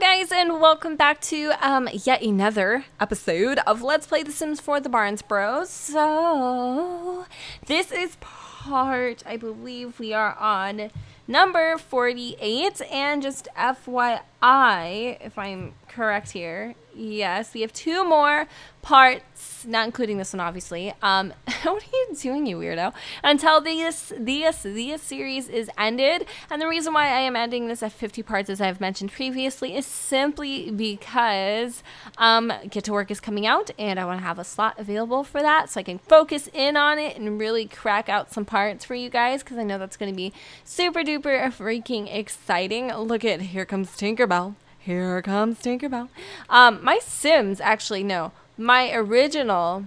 Guys and welcome back to um, yet another episode of Let's Play The Sims 4 The Barnes Bros. So, this is part, I believe we are on number 48 and just FYI, if I'm correct here, yes, we have two more parts, not including this one obviously. Um, what are you doing, you weirdo? Until this, this, this series is ended. And the reason why I am ending this at 50 parts, as I've mentioned previously, is simply because um, Get to Work is coming out and I want to have a slot available for that so I can focus in on it and really crack out some parts for you guys because I know that's going to be super duper freaking exciting. Look at, here comes Tinkerbell. Here comes Tinkerbell. Um, my Sims, actually, no. My original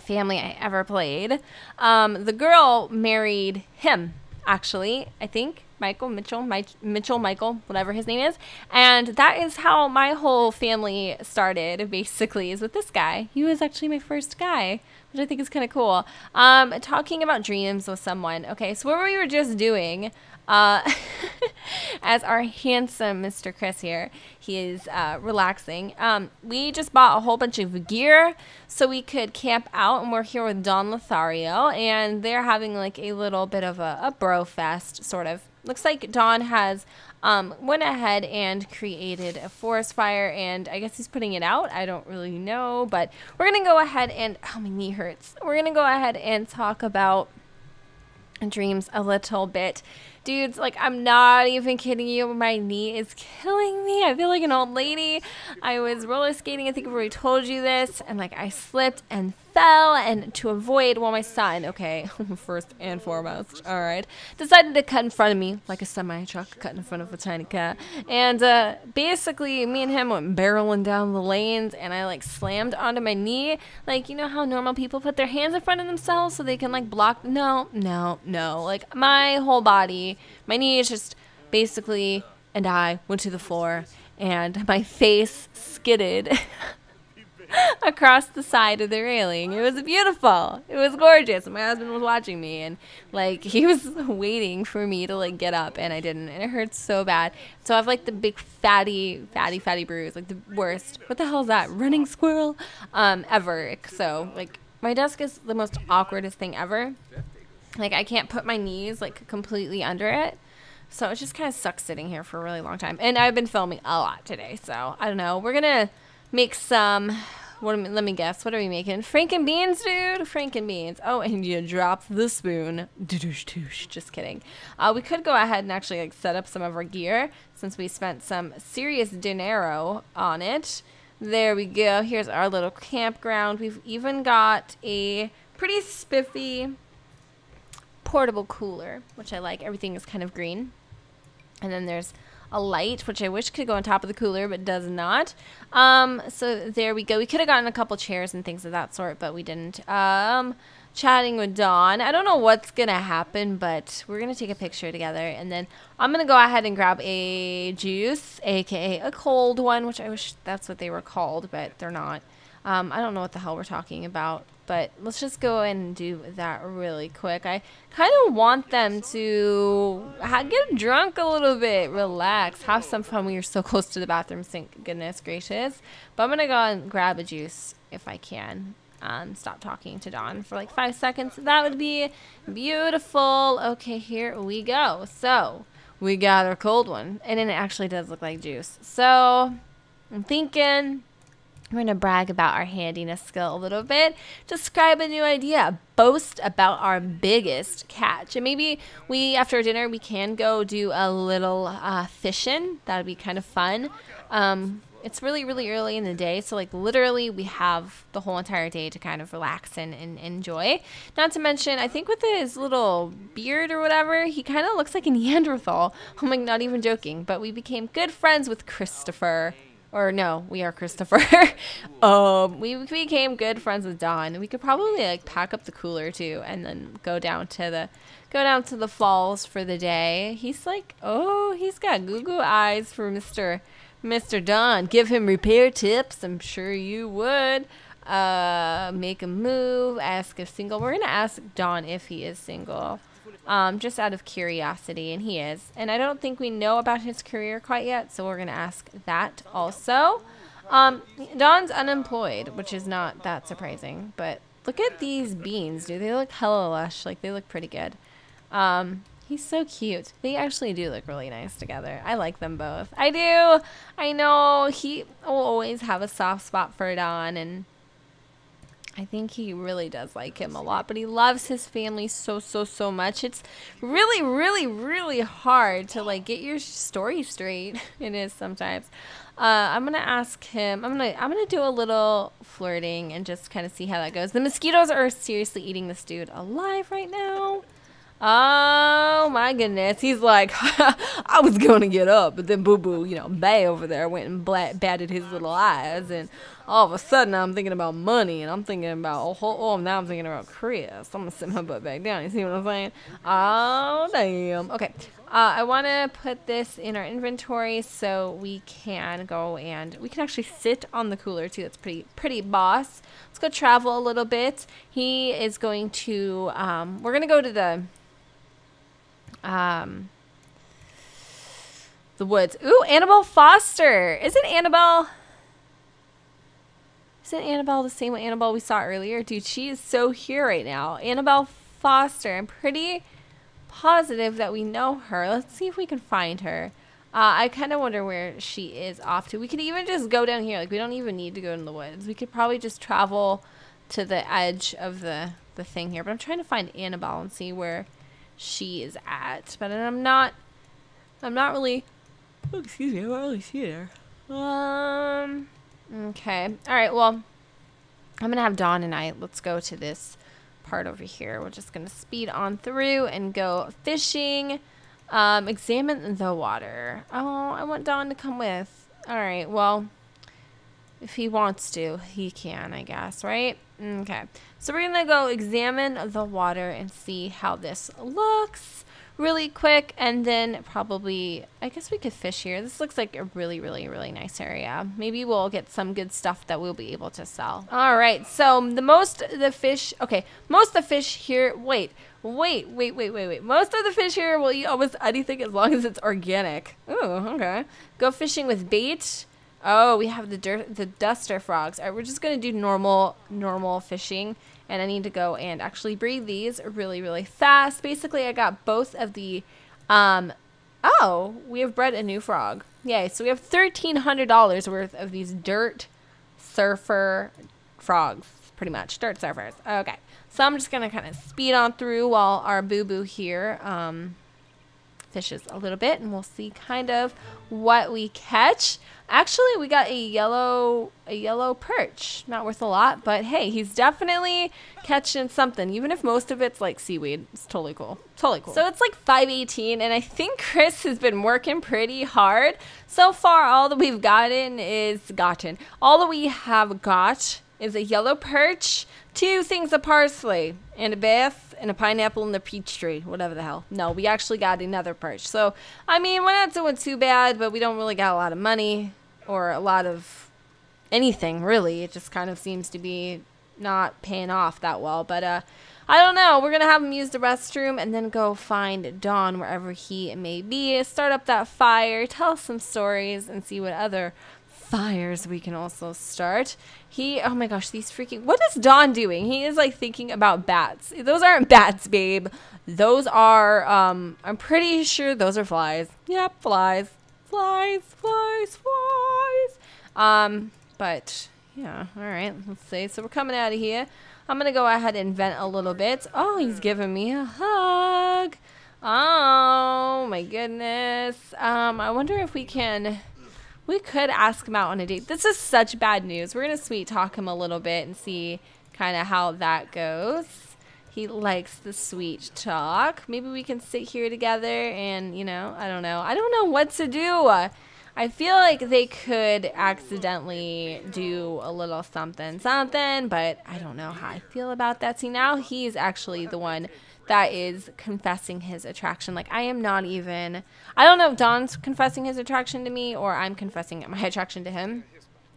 family I ever played, um, the girl married him, actually, I think. Michael, Mitchell, My, Mitchell, Michael, whatever his name is. And that is how my whole family started, basically, is with this guy. He was actually my first guy, which I think is kind of cool. Um, talking about dreams with someone. Okay, so what we were just doing uh, as our handsome Mr. Chris here, he is uh, relaxing. Um, we just bought a whole bunch of gear so we could camp out, and we're here with Don Lothario, and they're having like a little bit of a, a bro fest, sort of. Looks like Don has um, went ahead and created a forest fire, and I guess he's putting it out. I don't really know, but we're gonna go ahead and oh my knee hurts. We're gonna go ahead and talk about dreams a little bit. Dudes, like, I'm not even kidding you. My knee is killing me. I feel like an old lady. I was roller skating. I think I've already told you this. And, like, I slipped and fell. And to avoid, well, my son, okay, first and foremost, all right, decided to cut in front of me like a semi truck cut in front of a tiny cat. And uh, basically, me and him went barreling down the lanes. And I, like, slammed onto my knee. Like, you know how normal people put their hands in front of themselves so they can, like, block? No, no, no. Like, my whole body my knees just basically, and I went to the floor, and my face skidded across the side of the railing. It was beautiful. It was gorgeous. My husband was watching me, and like he was waiting for me to like get up, and I didn't, and it hurts so bad. So I have like the big fatty, fatty, fatty bruise, like the worst. What the hell is that? Running squirrel, um, ever. So like my desk is the most awkwardest thing ever. Like I can't put my knees like completely under it. So it just kind of sucks sitting here for a really long time. And I've been filming a lot today, so I don't know. We're gonna make some. What? Let me guess. What are we making? Franken beans, dude. Franken beans. Oh, and you drop the spoon. Just kidding. Uh, we could go ahead and actually like set up some of our gear since we spent some serious dinero on it. There we go. Here's our little campground. We've even got a pretty spiffy portable cooler, which I like. Everything is kind of green. And then there's a light, which I wish could go on top of the cooler, but does not. Um, so there we go. We could have gotten a couple chairs and things of that sort, but we didn't. Um, chatting with Don. I don't know what's going to happen, but we're going to take a picture together. And then I'm going to go ahead and grab a juice, aka a cold one, which I wish that's what they were called, but they're not. Um, I don't know what the hell we're talking about. But let's just go and do that really quick. I kind of want them to get drunk a little bit, relax, have some fun when you're so close to the bathroom sink. Goodness gracious. But I'm going to go and grab a juice if I can. Um, stop talking to Don for like five seconds. That would be beautiful. Okay, here we go. So we got our cold one. And it actually does look like juice. So I'm thinking we're going to brag about our handiness skill a little bit, describe a new idea, boast about our biggest catch. And maybe we, after dinner, we can go do a little uh, fishing. That would be kind of fun. Um, it's really, really early in the day. So, like, literally, we have the whole entire day to kind of relax and, and enjoy. Not to mention, I think with his little beard or whatever, he kind of looks like a Neanderthal. I'm like, not even joking. But we became good friends with Christopher or no, we are Christopher. um, we became good friends with Don. We could probably like pack up the cooler too, and then go down to the go down to the falls for the day. He's like, oh, he's got goo goo eyes for Mister Mister Don. Give him repair tips. I'm sure you would. Uh, make a move. Ask if single. We're gonna ask Don if he is single. Um, just out of curiosity, and he is. And I don't think we know about his career quite yet, so we're going to ask that also. Um, Don's unemployed, which is not that surprising, but look at these beans, dude. They look hella lush. Like, they look pretty good. Um, he's so cute. They actually do look really nice together. I like them both. I do. I know he will always have a soft spot for Don, and I think he really does like him a lot, but he loves his family so so so much. It's really really really hard to like get your story straight. it is sometimes. Uh, I'm gonna ask him. I'm gonna I'm gonna do a little flirting and just kind of see how that goes. The mosquitoes are seriously eating this dude alive right now. Oh my goodness. He's like, I was going to get up, but then Boo Boo, you know, Bay over there went and batted his little eyes. And all of a sudden, I'm thinking about money and I'm thinking about, oh, oh now I'm thinking about Chris. I'm to sit my butt back down. You see what I'm saying? Oh, damn. Okay. Uh, I want to put this in our inventory so we can go and we can actually sit on the cooler too. That's pretty, pretty boss. Let's go travel a little bit. He is going to, um, we're going to go to the, um, the woods. Ooh, Annabelle Foster. Isn't Annabelle... Isn't Annabelle the same Annabelle we saw earlier? Dude, she is so here right now. Annabelle Foster. I'm pretty positive that we know her. Let's see if we can find her. Uh, I kind of wonder where she is off to. We could even just go down here. Like, we don't even need to go in the woods. We could probably just travel to the edge of the, the thing here. But I'm trying to find Annabelle and see where she is at. But I'm not, I'm not really, oh, excuse me, I don't really see her. Um, okay. All right, well, I'm going to have Don and I, let's go to this part over here. We're just going to speed on through and go fishing. Um, examine the water. Oh, I want Don to come with. All right, well, if he wants to, he can, I guess, right? Okay. So we're going to go examine the water and see how this looks really quick. And then probably, I guess we could fish here. This looks like a really, really, really nice area. Maybe we'll get some good stuff that we'll be able to sell. All right. So the most, the fish, okay. Most of the fish here, wait, wait, wait, wait, wait, wait. Most of the fish here will eat almost anything as long as it's organic. Oh, okay. Go fishing with bait Oh, we have the dirt, the duster frogs. All right, we're just gonna do normal, normal fishing, and I need to go and actually breed these really, really fast. Basically, I got both of the. Um, oh, we have bred a new frog. Yay! So we have thirteen hundred dollars worth of these dirt surfer frogs, pretty much dirt surfers. Okay, so I'm just gonna kind of speed on through while our boo boo here. Um, fishes a little bit and we'll see kind of what we catch. Actually, we got a yellow a yellow perch. Not worth a lot, but hey, he's definitely catching something. Even if most of it's like seaweed. It's totally cool. Totally cool. So it's like 518 and I think Chris has been working pretty hard. So far all that we've gotten is gotten. All that we have got is a yellow perch, two things of parsley, and a bass, and a pineapple, and a peach tree, whatever the hell. No, we actually got another perch. So, I mean, we're not doing too bad, but we don't really got a lot of money or a lot of anything, really. It just kind of seems to be not paying off that well. But, uh, I don't know. We're going to have him use the restroom and then go find Don wherever he may be. Start up that fire, tell some stories, and see what other fires we can also start. He, oh my gosh, these freaking, what is Don doing? He is like thinking about bats. Those aren't bats, babe. Those are, um, I'm pretty sure those are flies. Yep, flies, flies, flies, flies. Um, but yeah, all right, let's see. So we're coming out of here. I'm going to go ahead and vent a little bit. Oh, he's giving me a hug. Oh my goodness. Um, I wonder if we can we could ask him out on a date. This is such bad news. We're going to sweet talk him a little bit and see kind of how that goes. He likes the sweet talk. Maybe we can sit here together and, you know, I don't know. I don't know what to do. I feel like they could accidentally do a little something, something, but I don't know how I feel about that. See, now he's actually the one that is confessing his attraction. Like I am not even I don't know if Don's confessing his attraction to me or I'm confessing my attraction to him.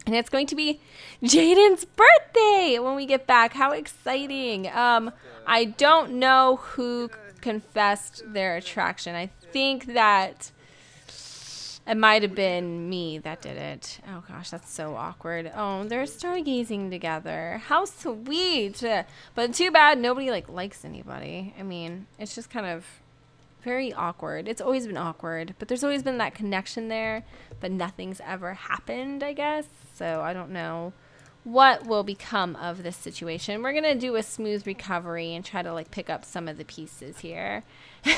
And it's going to be Jaden's birthday when we get back. How exciting. Um I don't know who confessed their attraction. I think that it might have been me that did it. Oh gosh, that's so awkward. Oh, they're stargazing together. How sweet. But too bad nobody like likes anybody. I mean, it's just kind of very awkward. It's always been awkward, but there's always been that connection there, but nothing's ever happened, I guess. So I don't know what will become of this situation. We're going to do a smooth recovery and try to like pick up some of the pieces here.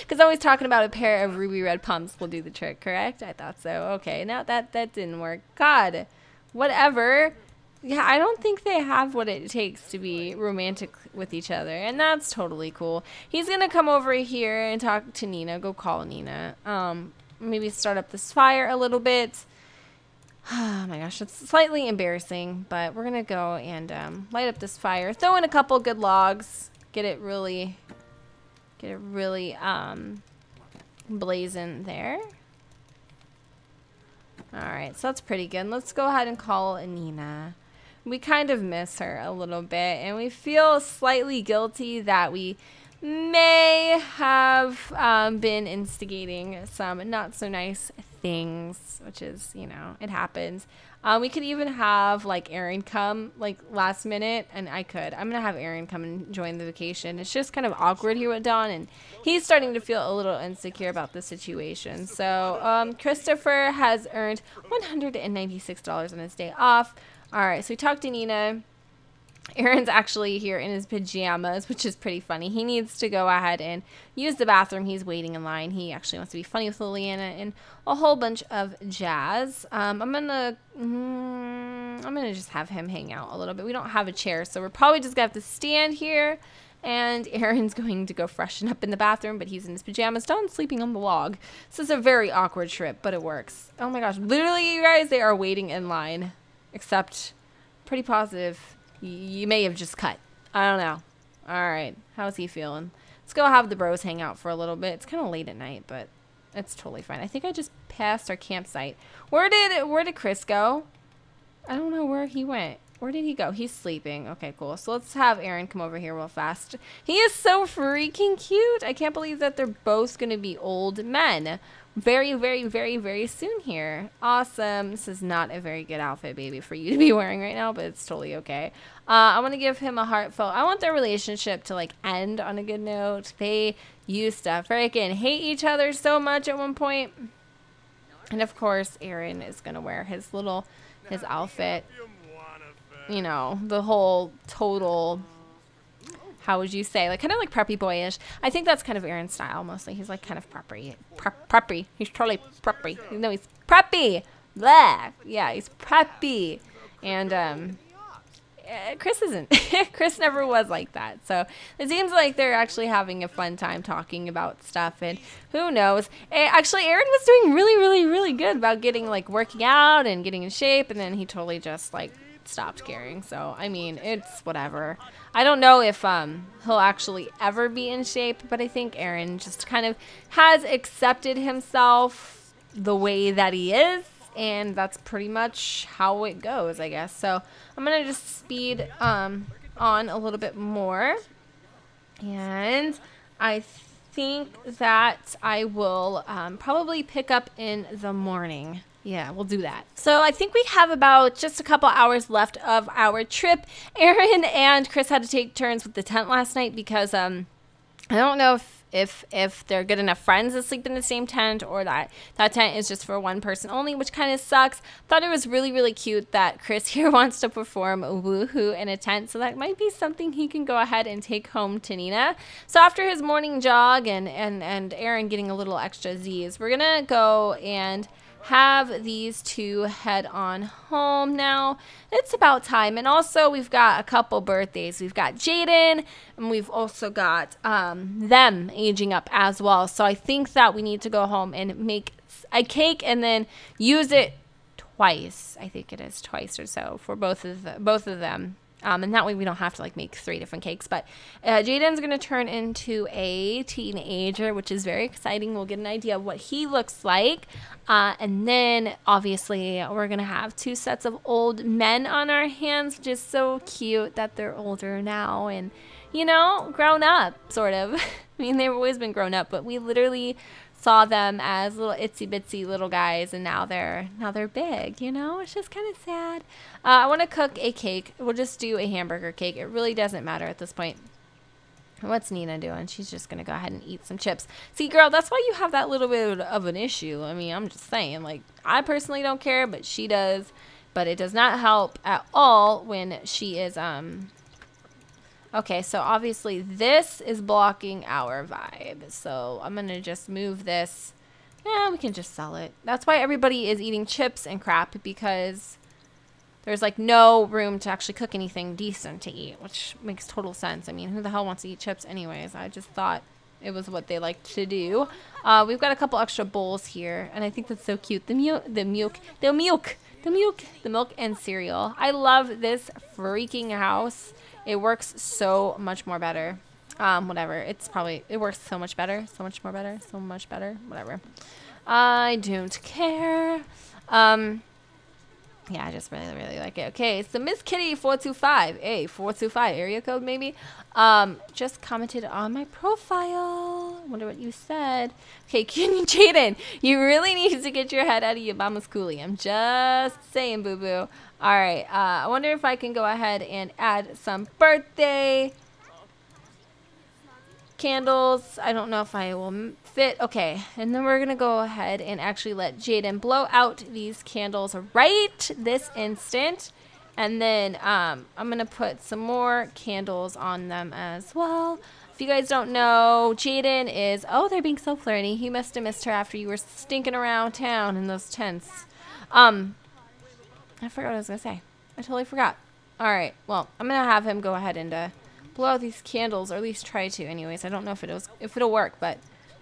Because always talking about a pair of ruby red pumps will do the trick, correct? I thought so. Okay, now that that didn't work. God, whatever. Yeah, I don't think they have what it takes to be romantic with each other, and that's totally cool. He's gonna come over here and talk to Nina. Go call Nina. Um, maybe start up this fire a little bit. Oh my gosh, it's slightly embarrassing, but we're gonna go and um, light up this fire. Throw in a couple good logs. Get it really, get it really um, blazing there. Alright, so that's pretty good. Let's go ahead and call Anina. We kind of miss her a little bit, and we feel slightly guilty that we may have um, been instigating some not so nice things, which is, you know, it happens. Um, we could even have like Aron come like last minute, and I could. I'm gonna have Aron come and join the vacation. It's just kind of awkward here with Don, and he's starting to feel a little insecure about the situation. So um, Christopher has earned $196 on his day off. All right, so we talked to Nina. Aron's actually here in his pajamas, which is pretty funny. He needs to go ahead and use the bathroom. He's waiting in line. He actually wants to be funny with Liliana and a whole bunch of jazz. Um, I'm gonna, mm, I'm gonna just have him hang out a little bit. We don't have a chair, so we're probably just gonna have to stand here. And Aron's going to go freshen up in the bathroom, but he's in his pajamas. Don's sleeping on the log. This is a very awkward trip, but it works. Oh my gosh, literally, you guys, they are waiting in line, except pretty positive you may have just cut. I don't know. All right. How's he feeling? Let's go have the bros hang out for a little bit. It's kind of late at night, but it's totally fine. I think I just passed our campsite. Where did where did Chris go? I don't know where he went. Where did he go? He's sleeping. Okay, cool. So let's have Aron come over here real fast. He is so freaking cute. I can't believe that they're both going to be old men very, very, very, very soon here. Awesome. This is not a very good outfit, baby, for you to be wearing right now, but it's totally okay. Uh, I want to give him a heartfelt. I want their relationship to like end on a good note. They used to freaking hate each other so much at one point. And of course, Aron is going to wear his little, his outfit. You know, the whole total how would you say like kind of like preppy boyish i think that's kind of aron's style mostly he's like kind of preppy Pre preppy he's totally preppy know he's preppy Blah. yeah he's preppy and um eh, Chris isn't. Chris never was like that. So it seems like they're actually having a fun time talking about stuff. And who knows? Actually, Aron was doing really, really, really good about getting like working out and getting in shape. And then he totally just like stopped caring. So, I mean, it's whatever. I don't know if um, he'll actually ever be in shape, but I think Aron just kind of has accepted himself the way that he is. And that's pretty much how it goes, I guess. So I'm going to just speed um, on a little bit more. And I think that I will um, probably pick up in the morning. Yeah, we'll do that. So I think we have about just a couple hours left of our trip. Aron and Chris had to take turns with the tent last night because um I don't know if if if they're good enough friends to sleep in the same tent or that that tent is just for one person only, which kind of sucks. Thought it was really really cute that Chris here wants to perform woohoo in a tent, so that might be something he can go ahead and take home to Nina. So after his morning jog and and and Aron getting a little extra Z's, we're gonna go and have these two head on home now. It's about time. And also, we've got a couple birthdays. We've got Jaden, and we've also got um, them aging up as well. So I think that we need to go home and make a cake and then use it twice. I think it is twice or so for both of the, both of them. Um, and that way we don't have to like make three different cakes. But uh, Jaden's going to turn into a teenager, which is very exciting. We'll get an idea of what he looks like. Uh, and then obviously we're going to have two sets of old men on our hands, which is so cute that they're older now and, you know, grown up, sort of. I mean, they've always been grown up, but we literally saw them as little itsy bitsy little guys, and now they're now they're big. You know, it's just kind of sad. Uh, I want to cook a cake. We'll just do a hamburger cake. It really doesn't matter at this point. What's Nina doing? She's just gonna go ahead and eat some chips. See, girl, that's why you have that little bit of an issue. I mean, I'm just saying. Like, I personally don't care, but she does. But it does not help at all when she is um Okay, so obviously this is blocking our vibe. So I'm going to just move this. Yeah, we can just sell it. That's why everybody is eating chips and crap because there's like no room to actually cook anything decent to eat, which makes total sense. I mean, who the hell wants to eat chips anyways? I just thought it was what they like to do. Uh, we've got a couple extra bowls here, and I think that's so cute. The milk, the milk, the milk, the milk, the milk and cereal. I love this freaking house. It works so much more better. Um, whatever. It's probably, it works so much better. So much more better. So much better. Whatever. I don't care. Um, yeah, I just really, really like it. Okay, so Miss Kitty 425, a 425 area code maybe, um, just commented on my profile. Wonder what you said. Okay, Jaden, you really need to get your head out of your mama's coolie. I'm just saying, boo boo. All right, uh, I wonder if I can go ahead and add some birthday candles. I don't know if I will fit. Okay, and then we're going to go ahead and actually let Jaden blow out these candles right this instant. And then um, I'm going to put some more candles on them as well. If you guys don't know, Jaden is... Oh, they're being so flirty. He must have missed her after you were stinking around town in those tents. Um, I forgot what I was going to say. I totally forgot. All right. Well, I'm going to have him go ahead and uh, blow out these candles, or at least try to anyways. I don't know if, it was, if it'll work, but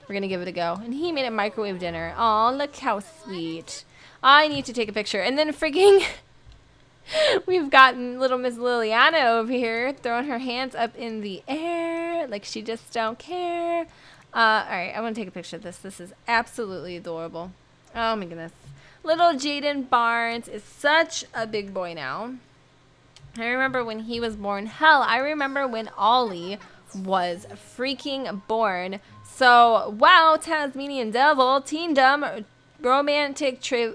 we're going to give it a go. And he made a microwave dinner. Oh, look how sweet. I need to take a picture. And then freaking... We've gotten little Miss Liliana over here throwing her hands up in the air like she just don't care. Uh, all right, I want to take a picture of this. This is absolutely adorable. Oh my goodness. Little Jaden Barnes is such a big boy now. I remember when he was born. Hell, I remember when Ollie was freaking born. So, wow, Tasmanian Devil, Teendom, Romantic tri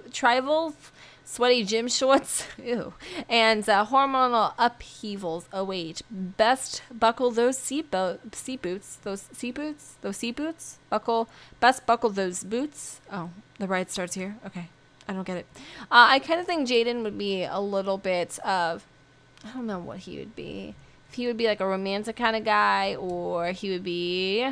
Sweaty Gym Shorts, ew, and uh, Hormonal Upheavals await. Best buckle those seat, bo seat boots, those seat boots, those seat boots, buckle, best buckle those boots. Oh, the ride starts here? Okay. I don't get it. Uh, I kind of think Jaden would be a little bit of, I don't know what he would be. If he would be like a romantic kind of guy, or he would be,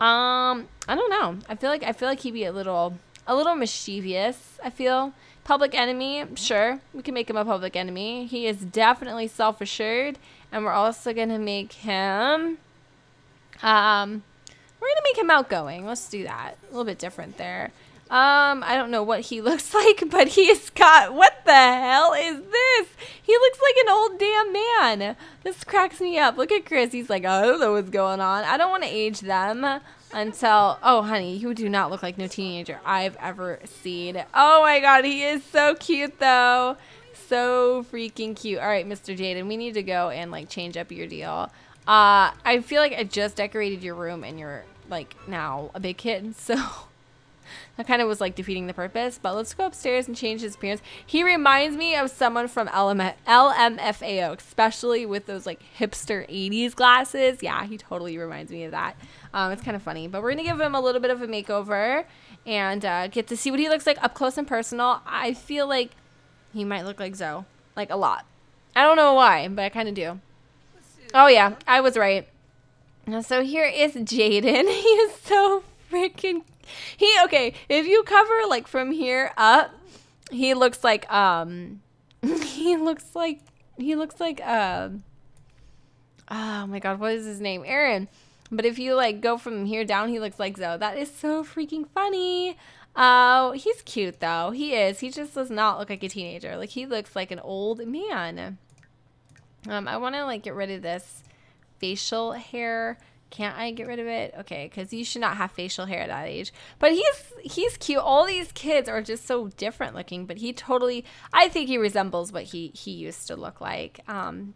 um, I don't know. I feel like I feel like he'd be a little, a little mischievous. I feel public enemy. Sure, we can make him a public enemy. He is definitely self assured, and we're also gonna make him, um, we're gonna make him outgoing. Let's do that. A little bit different there. Um, I don't know what he looks like, but he's got, what the hell is this? He looks like an old damn man. This cracks me up. Look at Chris. He's like, I don't know what's going on. I don't want to age them until, oh, honey, you do not look like no teenager I've ever seen. Oh my God, he is so cute though. So freaking cute. All right, Mr. Jaden, we need to go and like change up your deal. Uh, I feel like I just decorated your room and you're like now a big kid, so that kind of was like defeating the purpose. But let's go upstairs and change his appearance. He reminds me of someone from LM- LMFAO, especially with those like hipster 80s glasses. Yeah, he totally reminds me of that. Um, it's kind of funny. But we're going to give him a little bit of a makeover and uh, get to see what he looks like up close and personal. I feel like he might look like Zoe, like a lot. I don't know why, but I kind of do. Oh, yeah, I was right. So here is Jaden. He is so freaking he okay, if you cover like from here up, he looks like um he looks like he looks like um oh my god, what is his name? Aron. But if you like go from here down, he looks like Zoe. That is so freaking funny. Oh, uh, he's cute though. He is. He just does not look like a teenager. Like he looks like an old man. Um, I want to like get rid of this facial hair can't I get rid of it? Okay, because you should not have facial hair at that age. But he's he's cute. All these kids are just so different looking, but he totally I think he resembles what he he used to look like. Um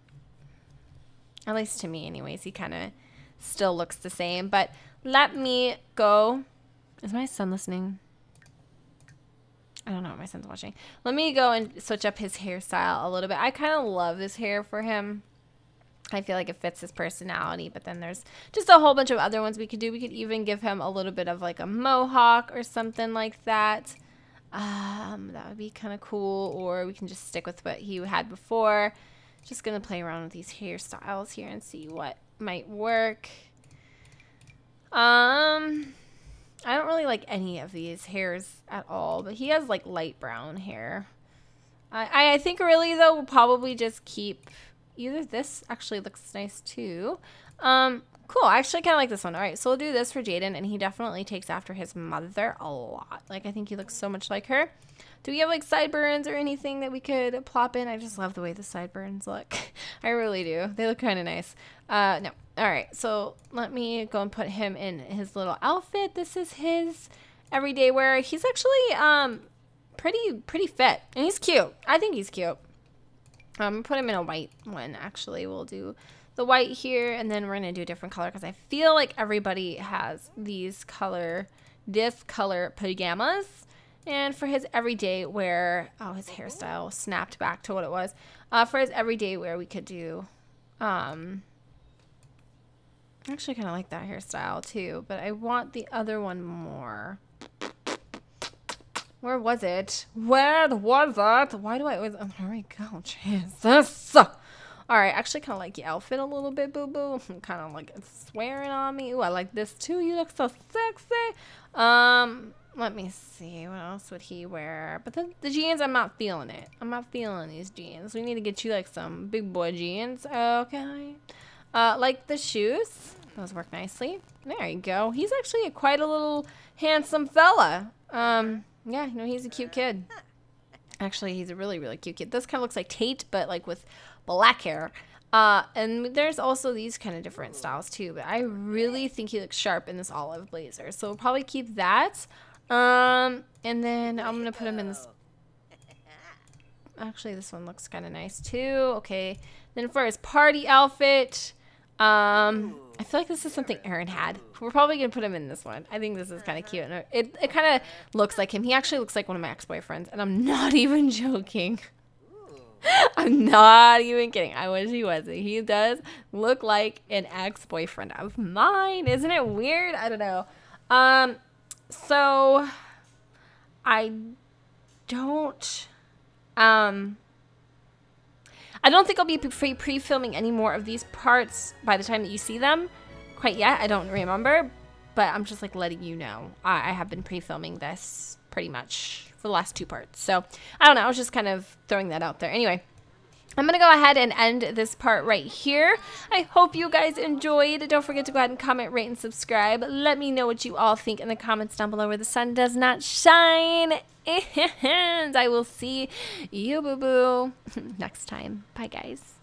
at least to me anyways. He kind of still looks the same. But let me go. Is my son listening? I don't know what my son's watching. Let me go and switch up his hairstyle a little bit. I kind of love this hair for him. I feel like it fits his personality, but then there's just a whole bunch of other ones we could do. We could even give him a little bit of like a mohawk or something like that. Um, that would be kind of cool. Or we can just stick with what he had before. Just going to play around with these hairstyles here and see what might work. Um, I don't really like any of these hairs at all, but he has like light brown hair. I, I think really though, we'll probably just keep either this actually looks nice too. Um, cool. I actually kind of like this one. All right, so we'll do this for Jaden, and he definitely takes after his mother a lot. Like, I think he looks so much like her. Do we have, like, sideburns or anything that we could plop in? I just love the way the sideburns look. I really do. They look kind of nice. Uh, no. All right, so let me go and put him in his little outfit. This is his everyday wear. He's actually um pretty pretty fit, and he's cute. I think he's cute. Um, put him in a white one, actually. We'll do the white here, and then we're going to do a different color because I feel like everybody has these color, this color pajamas. And for his everyday wear, oh, his hairstyle snapped back to what it was. Uh, for his everyday wear, we could do, um, I actually kind of like that hairstyle too, but I want the other one more. Where was it? Where was it? Why do I always... Oh, we go. Jesus. All right. Actually kind of like your outfit a little bit, boo-boo. kind of like swearing on me. Ooh, I like this too. You look so sexy. Um, let me see. What else would he wear? But the, the jeans, I'm not feeling it. I'm not feeling these jeans. We need to get you like some big boy jeans. Okay. Uh, like the shoes. Those work nicely. There you go. He's actually a, quite a little handsome fella. Um... Yeah, no, he's a cute kid. Actually, he's a really, really cute kid. This kind of looks like Tate, but like with black hair. Uh, and there's also these kind of different styles too, but I really think he looks sharp in this olive blazer. So we'll probably keep that. Um, and then I'm going to put him in this. Actually, this one looks kind of nice too. Okay. Then for his party outfit, um, I feel like this is something Aron had. We're probably gonna put him in this one. I think this is kind of cute. And it it kind of looks like him. He actually looks like one of my ex boyfriends, and I'm not even joking. I'm not even kidding. I wish he wasn't. He does look like an ex boyfriend of mine. Isn't it weird? I don't know. Um, so I don't um I don't think I'll be pre-filming any more of these parts by the time that you see them quite yet. I don't remember, but I'm just like letting you know. I, I have been pre-filming this pretty much for the last two parts. So I don't know. I was just kind of throwing that out there. Anyway, I'm going to go ahead and end this part right here. I hope you guys enjoyed. Don't forget to go ahead and comment, rate, and subscribe. Let me know what you all think in the comments down below where the sun does not shine. And I will see you, boo-boo, next time. Bye, guys.